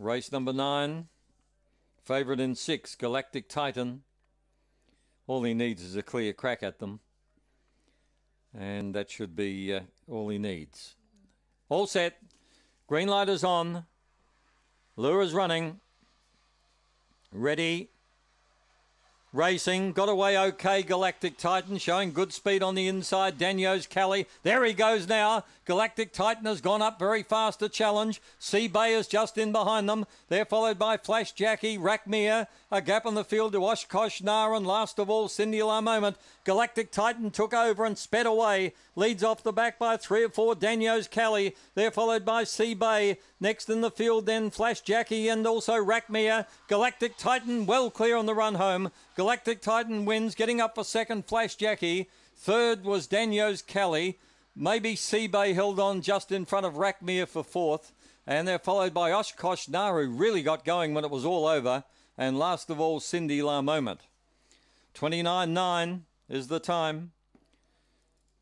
Race number nine. Favourite in six, Galactic Titan. All he needs is a clear crack at them. And that should be uh, all he needs. All set. Green light is on. Lure is running. Ready. Racing, got away okay. Galactic Titan showing good speed on the inside. Daniels Kelly, there he goes now. Galactic Titan has gone up very fast to challenge. Sea Bay is just in behind them. They're followed by Flash Jackie, Rackmere, a gap on the field to Oshkosh Nar, and last of all, Cindy La Moment. Galactic Titan took over and sped away. Leads off the back by three or four. Daniels Kelly. They're followed by Sea Bay. Next in the field, then Flash Jackie and also Rackmere. Galactic Titan well clear on the run home. Galactic Titan wins, getting up for second, Flash Jackie. Third was Daniels Kelly. Maybe Seabay held on just in front of Rackmere for fourth. And they're followed by Oshkosh Naru, really got going when it was all over. And last of all, Cindy La Moment. 29.9 is the time.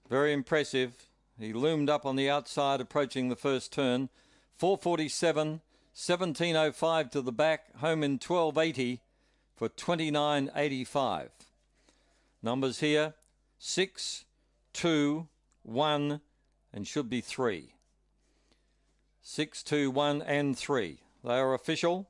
Very impressive. He loomed up on the outside approaching the first turn. 447, 1705 to the back, home in 1280 for 29.85. Numbers here 6, 2, 1, and should be 3. 6, 2, 1, and 3. They are official.